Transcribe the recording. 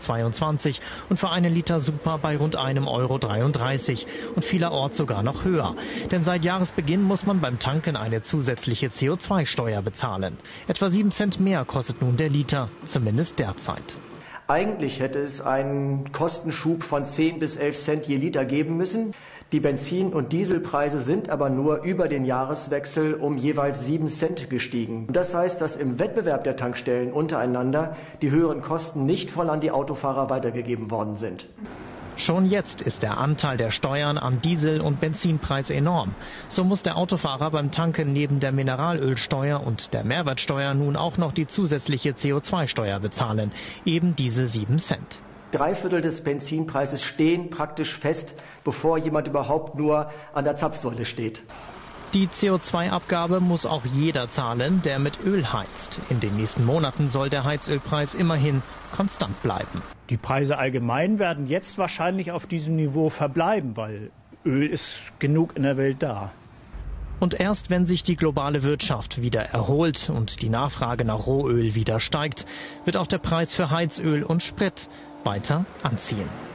22 und für einen Liter Super bei rund einem Euro 33 und vielerorts sogar noch höher. Denn seit Jahresbeginn muss man beim Tanken eine zusätzliche CO2-Steuer bezahlen. Etwa 7 Cent mehr kostet nun der Liter, zumindest derzeit. Eigentlich hätte es einen Kostenschub von 10 bis 11 Cent je Liter geben müssen. Die Benzin- und Dieselpreise sind aber nur über den Jahreswechsel um jeweils 7 Cent gestiegen. Das heißt, dass im Wettbewerb der Tankstellen untereinander die höheren Kosten nicht voll an die Autofahrer weitergegeben worden sind. Schon jetzt ist der Anteil der Steuern am Diesel- und Benzinpreis enorm. So muss der Autofahrer beim Tanken neben der Mineralölsteuer und der Mehrwertsteuer nun auch noch die zusätzliche CO2-Steuer bezahlen, eben diese 7 Cent. Drei Viertel des Benzinpreises stehen praktisch fest, bevor jemand überhaupt nur an der Zapfsäule steht. Die CO2-Abgabe muss auch jeder zahlen, der mit Öl heizt. In den nächsten Monaten soll der Heizölpreis immerhin konstant bleiben. Die Preise allgemein werden jetzt wahrscheinlich auf diesem Niveau verbleiben, weil Öl ist genug in der Welt da. Und erst wenn sich die globale Wirtschaft wieder erholt und die Nachfrage nach Rohöl wieder steigt, wird auch der Preis für Heizöl und Sprit weiter anziehen.